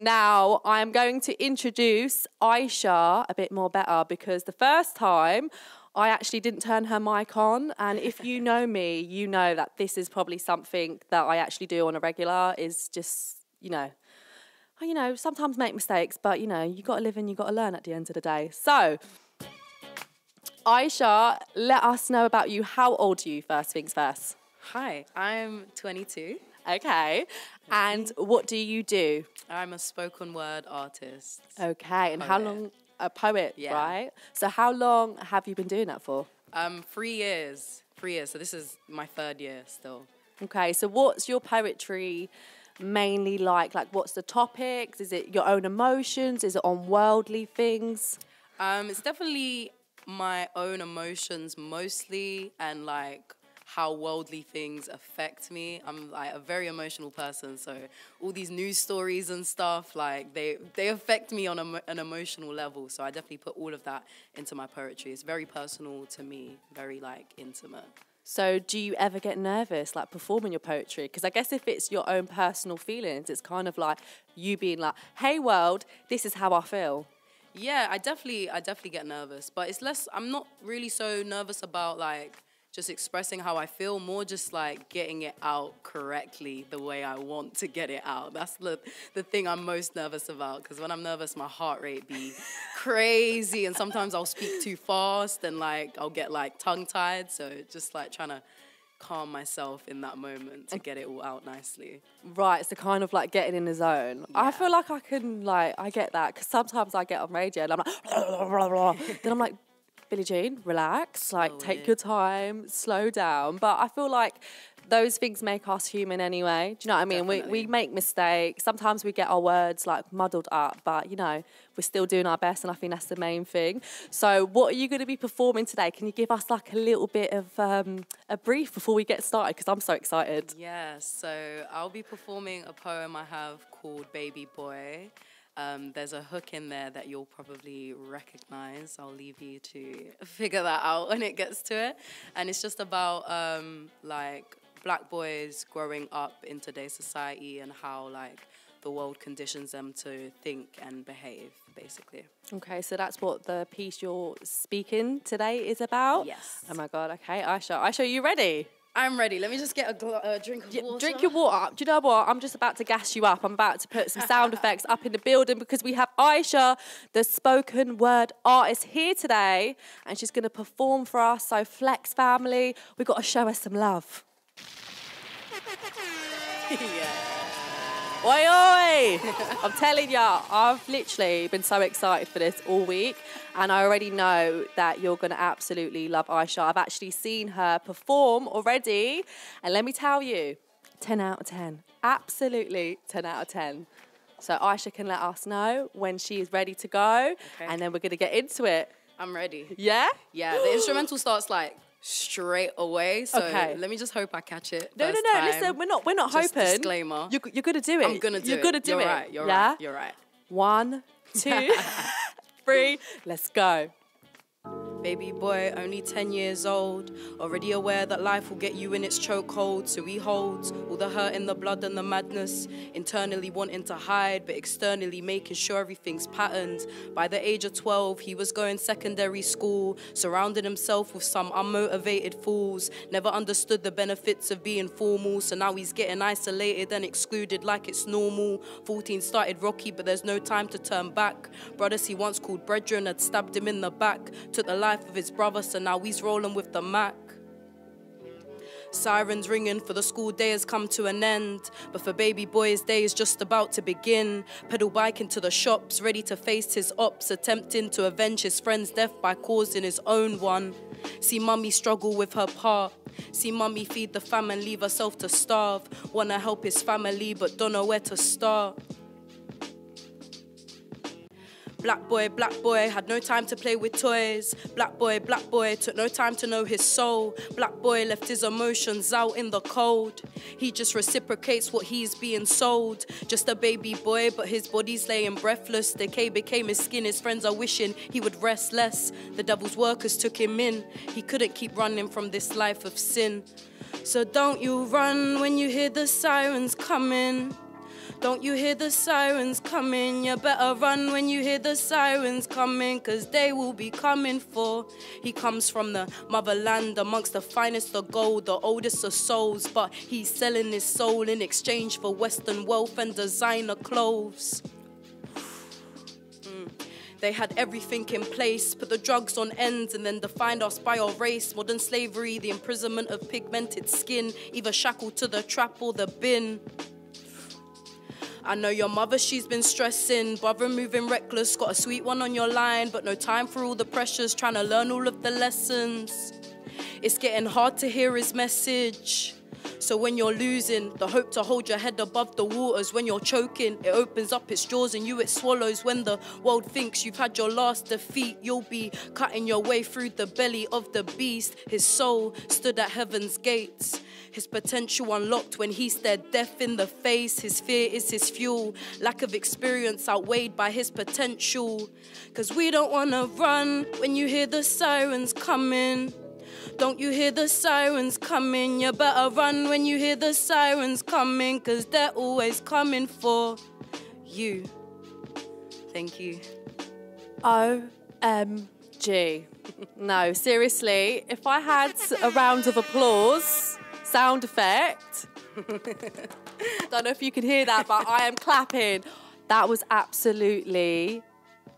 Now I'm going to introduce Aicha a bit more better because the first time I actually didn't turn her mic on. And if you know me, you know that this is probably something that I actually do on a regular is just, you know, oh, you know, sometimes make mistakes, but you know, you got to live and you got to learn at the end of the day. So, Aicha, let us know about you. How old are you, first things first? Hi, I'm 22. Okay. And what do you do? I'm a spoken word artist. Okay. And how long? A poet, Yeah. right? So, how long have you been doing that for? Um, three years. Three years. So this is my third year still. Okay. So, what's your poetry mainly like? Like, what's the topics? Is it your own emotions? Is it on worldly things? Um, it's definitely my own emotions mostly, and like how worldly things affect me. I'm like a very emotional person, so all these news stories and stuff like they they affect me on a, an emotional level. So I definitely put all of that into my poetry. It's very personal to me, very like intimate. So, do you ever get nervous, like performing your poetry? Because I guess if it's your own personal feelings, it's kind of like you being like, "Hey, world, this is how I feel." Yeah, I definitely, I definitely get nervous, but it's less. I'm not really so nervous about like just expressing how I feel. More just like getting it out correctly the way I want to get it out. That's the the thing I'm most nervous about. Because when I'm nervous, my heart rate be crazy, and sometimes I'll speak too fast, and like I'll get like tongue tied. So just like trying to calm myself in that moment to get it all out nicely. Right, so kind of like getting in the zone. I feel like I can, like, I get that because sometimes I get on radio and I'm like, then I'm like, Billiejean, relax, like, Oh, take yeah. your time, slow down. But I feel like those things make us human anyway. Do you know what I mean? We, we make mistakes. Sometimes we get our words like muddled up, but you know, we're still doing our best, and I think that's the main thing. So, what are you going to be performing today? Can you give us like a little bit of um, a brief before we get started? Because I'm so excited. Yeah, so I'll be performing a poem I have called Baby Boy. Um, there's a hook in there that you'll probably recognize. I'll leave you to figure that out when it gets to it. And it's just about um, like black boys growing up in today's society and how like the world conditions them to think and behave, basically. Okay, so that's what the piece you're speaking today is about? Yes. Oh my God, okay. Aicha, Aicha, you ready? I'm ready. Let me just get a gl- uh, drink of Yeah, water. Drink your water. Do you know what? I'm just about to gas you up. I'm about to put some sound effects up in the building because we have Aicha, the spoken word artist, here today, and she's going to perform for us. So, Flex family, we've got to show her some love. yeah. Oi, oi! I'm telling ya, I've literally been so excited for this all week, and I already know that you're gonna absolutely love Aicha. I've actually seen her perform already, and let me tell you, 10 out of 10. Absolutely 10 out of 10. So Aicha can let us know when she is ready to go, Okay. and then we're gonna get into it. I'm ready. Yeah? Yeah, the instrumental starts like straight away. So Okay. let me just hope I catch it. No, no, no. time. Listen, we're not. We're not Just hoping. disclaimer. You're, you're gonna do it. I'm gonna do it. You're it. gonna do you're it. Right, you're yeah? right. You're right. One, two, three. Let's go. Baby boy, only 10 years old, already aware that life will get you in its chokehold. So he holds all the hurt and the blood and the madness, internally wanting to hide, but externally making sure everything's patterned. By the age of 12, he was going secondary school, surrounded himself with some unmotivated fools, never understood the benefits of being formal. So now he's getting isolated and excluded like it's normal. 14 started rocky, but there's no time to turn back. Brothers he once called brethren had stabbed him in the back, took the life of his brother, so now he's rolling with the Mac. Sirens ringing for the school day has come to an end, but for baby boy's day is just about to begin. Pedal bike into the shops, ready to face his ops, attempting to avenge his friend's death by causing his own one. See mummy struggle with her part. See mummy feed the fam and leave herself to starve. Wanna help his family, but don't know where to start. Black boy, black boy, had no time to play with toys. Black boy, black boy, took no time to know his soul. Black boy left his emotions out in the cold. He just reciprocates what he's being sold. Just a baby boy, but his body's laying breathless. Decay became his skin, his friends are wishing he would rest less. The devil's workers took him in. He couldn't keep running from this life of sin. So don't you run when you hear the sirens coming. Don't you hear the sirens coming? You better run when you hear the sirens coming, cause they will be coming for. He comes from the motherland amongst the finest of gold, the oldest of souls, but he's selling his soul in exchange for Western wealth and designer clothes. Mm. They had everything in place, put the drugs on ends, and then defined us by our race. Modern slavery, the imprisonment of pigmented skin, either shackled to the trap or the bin. I know your mother, she's been stressing. Brother moving reckless, got a sweet one on your line, but no time for all the pressures, trying to learn all of the lessons. It's getting hard to hear his message. So when you're losing, the hope to hold your head above the waters. When you're choking, it opens up its jaws and you it swallows. When the world thinks you've had your last defeat, you'll be cutting your way through the belly of the beast. His soul stood at heaven's gates. His potential unlocked when he stared death in the face. His fear is his fuel. Lack of experience outweighed by his potential. Cause we don't wanna run when you hear the sirens coming. Don't you hear the sirens coming? You better run when you hear the sirens coming, cause they're always coming for you. Thank you. OMG. No, seriously, if I had a round of applause, sound effect, don't know if you can hear that, but I am clapping. That was absolutely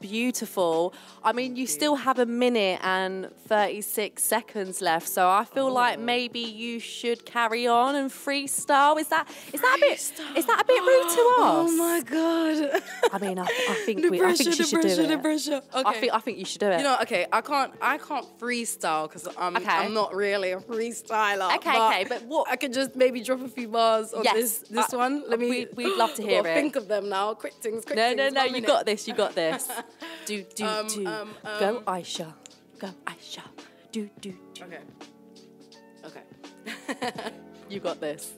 beautiful. I mean, you still have a minute and 36 seconds left, so I feel oh. like maybe you should carry on and freestyle. Is that is that a bit is that a bit rude to us? Oh my god. I mean, I, I think the we, pressure, I think you should pressure, do it. pressure. Okay. I think I think you should do it. you know, okay, I can't I can't freestyle because I'm Okay. I'm not really a freestyler. Okay, okay, but what- I could just maybe drop a few bars on Yes, this this one. Let me we- we'd love to hear it. Think of them now. Quick things, quick no, things. no, no. You minute. got this. You got this. Do do Um, do. um, Go, um. Aicha. Go, Aicha. Do do do. Okay. Okay. You got this.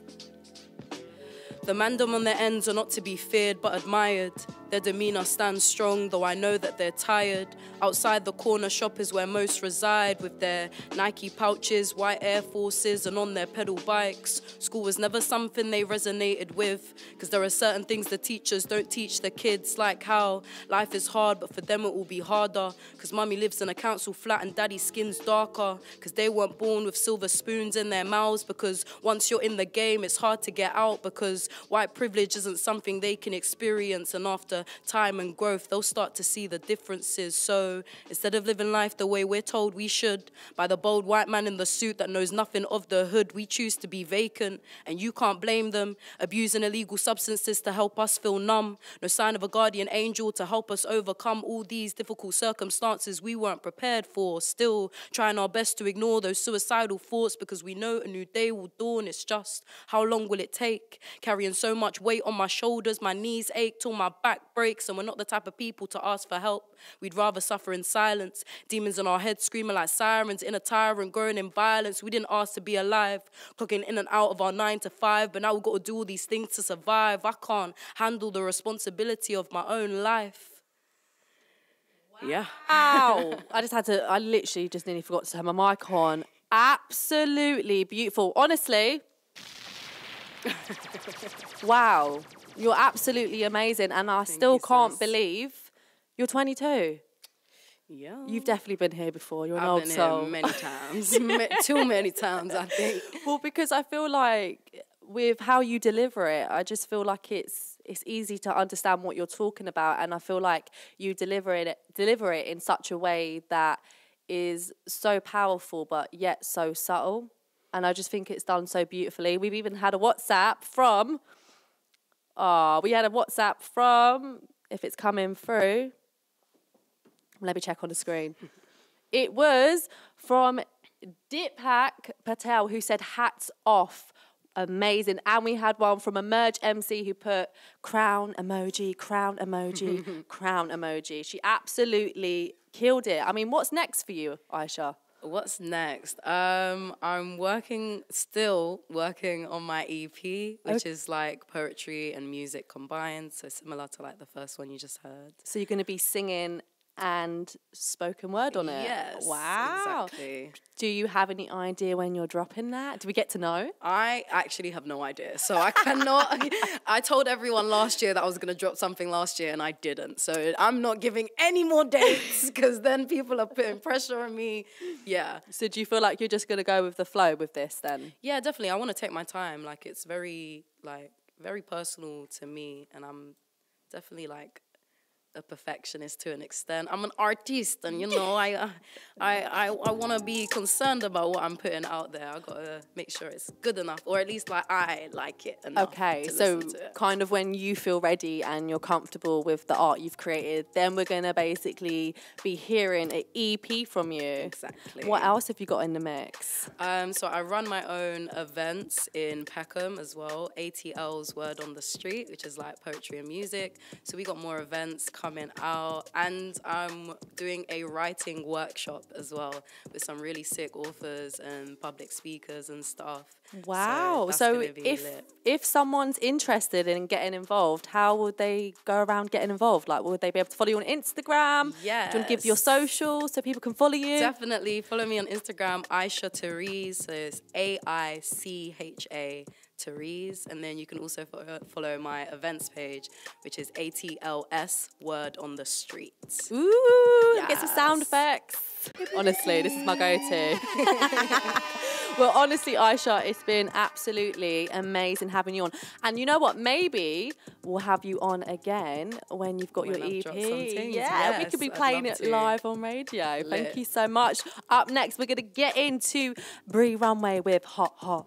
The mandem on their ends are not to be feared but admired. Their demeanor stands strong, though I know that they're tired. Outside the corner shop is where most reside, with their Nike pouches, white Air Forces, and on their pedal bikes. School was never something they resonated with, because there are certain things the teachers don't teach the kids, like how life is hard, but for them it will be harder. Because mummy lives in a council flat and daddy's skin's darker, because they weren't born with silver spoons in their mouths. Because once you're in the game, it's hard to get out, because white privilege isn't something they can experience, and after time and growth, they'll start to see the differences. So instead of living life the way we're told we should, by the bold white man in the suit that knows nothing of the hood, we choose to be vacant, and you can't blame them. Abusing illegal substances to help us feel numb. No sign of a guardian angel to help us overcome all these difficult circumstances we weren't prepared for. Still trying our best to ignore those suicidal thoughts because we know a new day will dawn. It's just how long will it take? Carrying so much weight on my shoulders, my knees ache till my back breaks, and we're not the type of people to ask for help. We'd rather suffer in silence. Demons in our heads screaming like sirens, inner tyrant growing in violence. We didn't ask to be alive, clocking in and out of our nine to five, but now we've got to do all these things to survive. I can't handle the responsibility of my own life. Yeah. Ow! I just had to. I literally just nearly forgot to turn my mic on. Absolutely beautiful. Honestly. wow. You're absolutely amazing. And I still you, can't sis. believe you're 22. Yeah. You've definitely been here before. You're an I've old been soul. here many times. Too many times, I think. well, because I feel like with how you deliver it, I just feel like it's it's easy to understand what you're talking about, and I feel like you deliver it deliver it in such a way that is so powerful, but yet so subtle. And I just think it's done so beautifully. We've even had a WhatsApp from. Oh, we had a WhatsApp from. If it's coming through, let me check on the screen. It was from Dipak Patel who said hats off. Amazing. And we had one from Emerge MC who put crown emoji, crown emoji, crown emoji. She absolutely killed it. I mean, what's next for you, Aicha? What's next? Um, I'm working, still working on my EP, which is like poetry and music combined. So similar to like the first one you just heard. So you're going to be singing and spoken word on it. Yes. Wow. Exactly. Do you have any idea when you're dropping that? Do we get to know? I actually have no idea. So I cannot. I told everyone last year that I was going to drop something last year and I didn't. So I'm not giving any more dates because then people are putting pressure on me. Yeah. So do you feel like you're just going to go with the flow with this then? Yeah, definitely. I want to take my time. Like it's very like very personal to me and I'm definitely like a perfectionist to an extent. I'm an artist, and you know, I, uh, I, I, I want to be concerned about what I'm putting out there. I gotta make sure it's good enough, or at least like I like it enough. Okay, so it. kind of when you feel ready and you're comfortable with the art you've created, then we're gonna basically be hearing an EP from you. Exactly. What else have you got in the mix? Um, so I run my own events in Peckham as well. ATL's Word on the Street, which is like poetry and music. So we got more events coming out, and I'm doing a writing workshop as well with some really sick authors and public speakers and stuff. Wow. that's So, if lit. if someone's interested in getting involved, how would they go around getting involved? Like, would they be able to follow you on Instagram? Do you want to give your social so people can follow you? Definitely follow me on Instagram, Aicha Therese. So it's A I C H A Therese. And then you can also follow my events page, which is ATLS Word on the Street. Ooh, get some sound effects. Honestly, this is my go-to. well, honestly, Aicha, it's been absolutely amazing having you on. And you know what? Maybe we'll have you on again when you've got When your I've EP. dropped some things, Yeah, we could be playing it to. live on radio. Thank you so much. Up next, we're going to get into Bree Runway with Hot Hot.